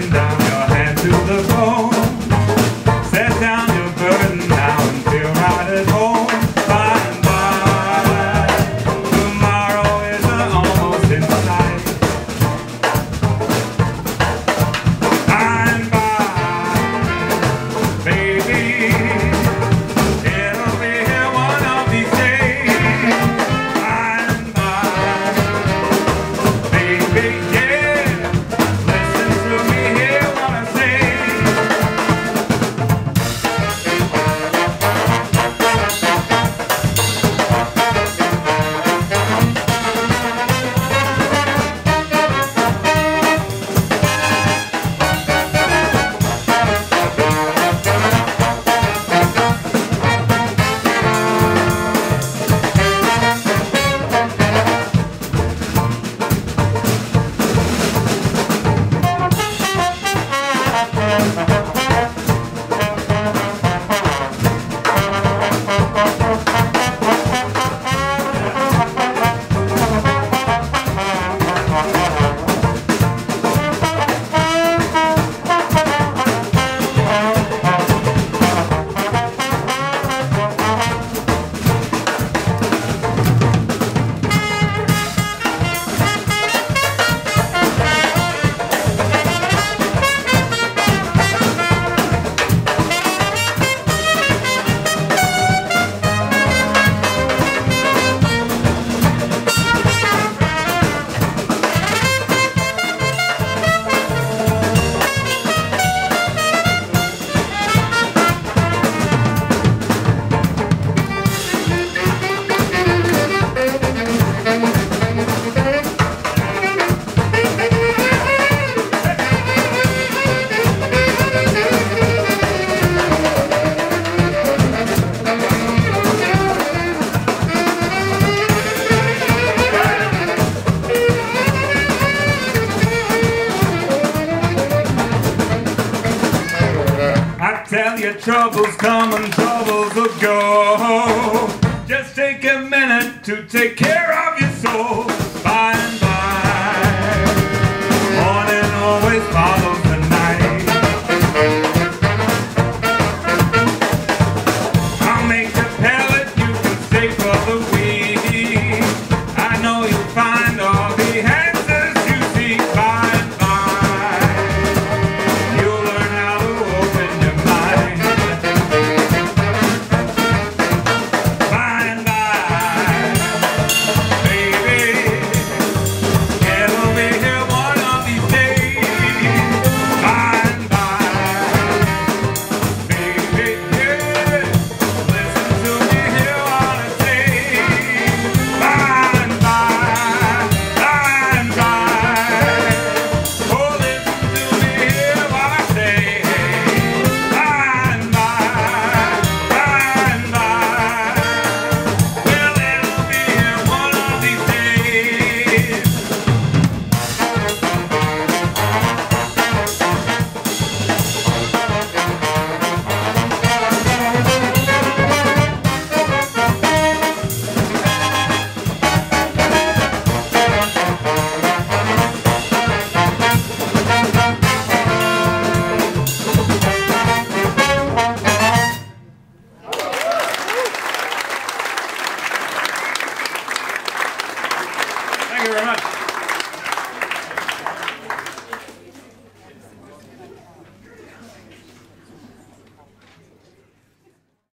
midnight. troubles come and troubles will go. Just take a minute to take care of your soul.